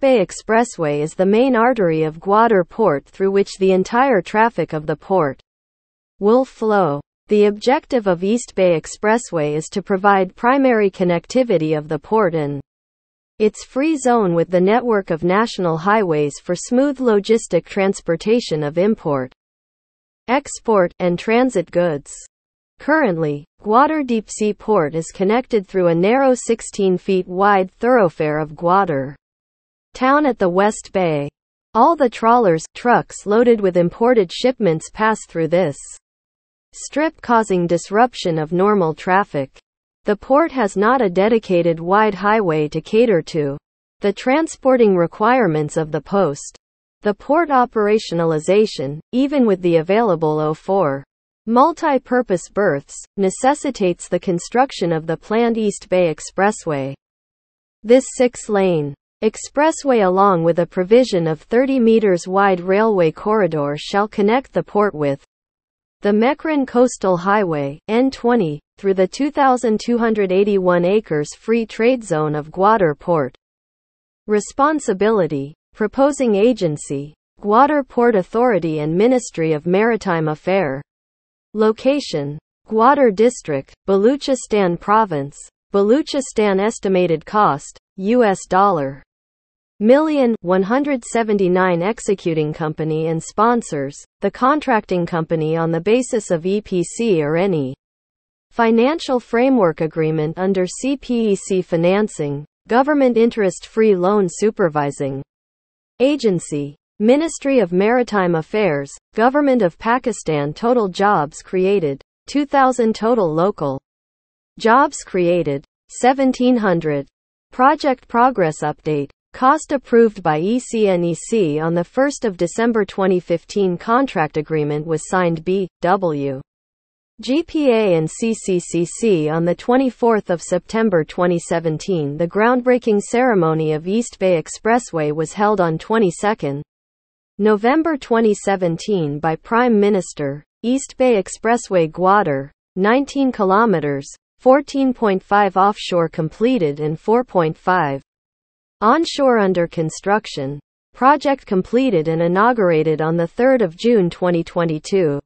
Bay Expressway is the main artery of Gwadar Port through which the entire traffic of the port will flow. The objective of East Bay Expressway is to provide primary connectivity of the port and its free zone with the network of national highways for smooth logistic transportation of import, export, and transit goods. Currently, Gwadar Deep Sea Port is connected through a narrow 16 feet wide thoroughfare of Gwadar town at the West Bay. All the trawlers, trucks loaded with imported shipments pass through this strip causing disruption of normal traffic. The port has not a dedicated wide highway to cater to the transporting requirements of the post. The port operationalization, even with the available 04 multi-purpose berths, necessitates the construction of the planned East Bay Expressway. This six-lane expressway along with a provision of 30 meters wide railway corridor shall connect the port with the Mekran Coastal Highway, N20, through the 2,281 acres free trade zone of Gwadar Port. Responsibility Proposing Agency Gwadar Port Authority and Ministry of Maritime Affairs. Location Gwadar District, Balochistan Province. Balochistan estimated cost US dollar million 179 executing company and sponsors, the contracting company on the basis of EPC or any financial framework agreement under CPEC financing, government interest-free loan supervising agency, Ministry of Maritime Affairs, Government of Pakistan Total jobs created, 2000 total local jobs created, 1700. Project progress update. Cost approved by ECNEC on 1 December 2015 Contract agreement was signed B. W. GPA and CCCC on 24 September 2017 The groundbreaking ceremony of East Bay Expressway was held on 22 November 2017 by Prime Minister, East Bay Expressway Gwadar, 19 kilometers, 14.5 offshore completed and 4.5 Onshore under construction. Project completed and inaugurated on 3 June 2022.